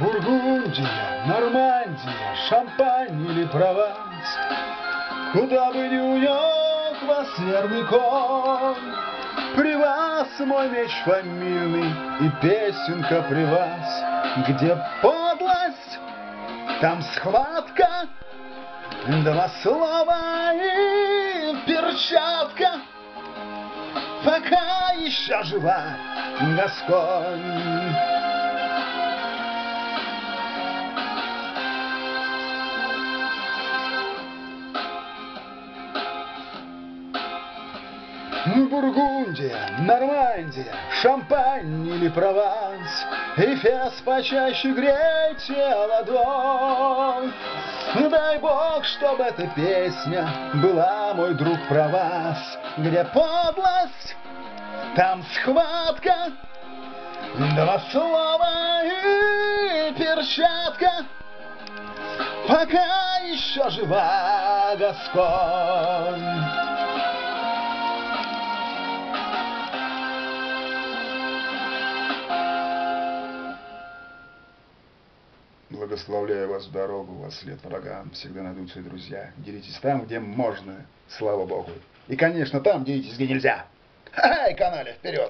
Бургундия, Нормандия, Шампань или Прованс, Куда бы ни унес вас верный конь, При вас мой меч фамильный и песенка при вас, Где подлость, там схватка, Два слова и перчатка, Пока еще жива Гасконь. Бургундия, Нормандия, Шампань или Прованс, Эфес почаще грейте ладонь. Дай Бог, чтобы эта песня была, мой друг, про вас, Где подлость, там схватка, Два слова и перчатка, Пока еще жива Гасконь. Благословляю вас в дорогу, вас след врагам, всегда найдутся и друзья. Делитесь там, где можно, слава Богу. И, конечно, там делитесь, где нельзя. Ай, канале, вперед!